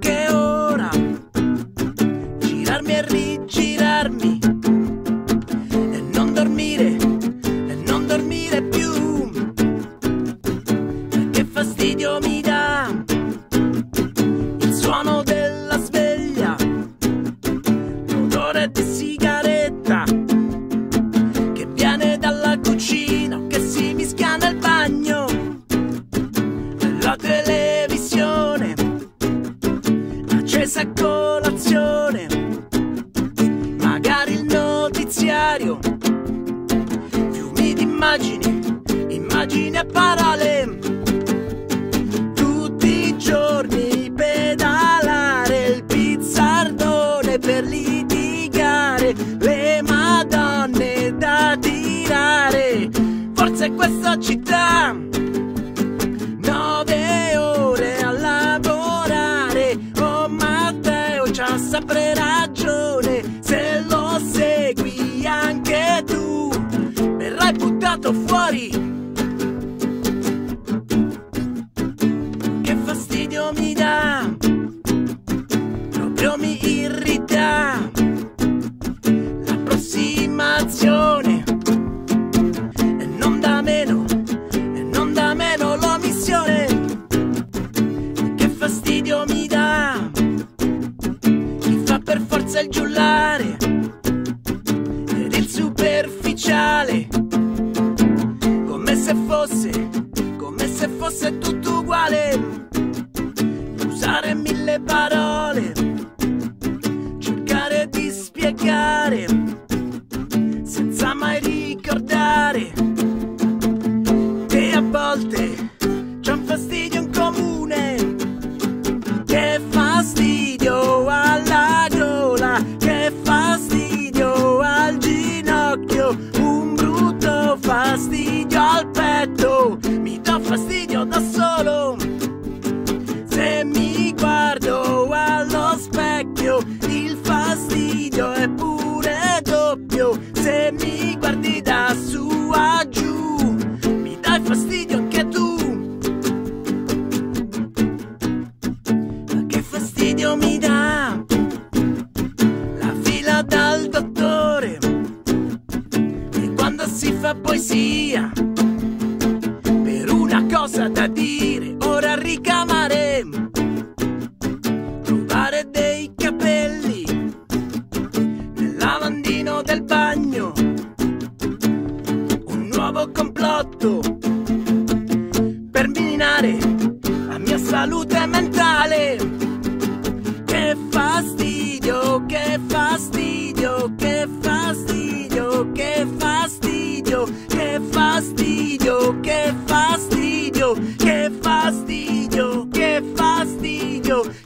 que senza colazione, magari il notiziario, fiumi di immagini, immagini a parole, tutti i giorni pedalare il pizzardone per litigare, le madonne da tirare, forse questa città. Sempre ragione, se lo segui anche tu, verrai buttato fuori. Che fastidio mi dà, il giullare ed il superficiale. Come se fosse, come se fosse tutto uguale. Usare mille parole, cercare di spiegare senza mai ricordare ginocchio, un brutto fastidio al petto, mi dà fastidio da solo. Se mi guardo allo specchio, il fastidio è pure doppio. Se poesia. Per una cosa da dire ora ricamaremo. Trovare dei capelli nel lavandino del bagno. Un nuovo complotto per minare la mia salute mentale. qué fastidio, qué fastidio.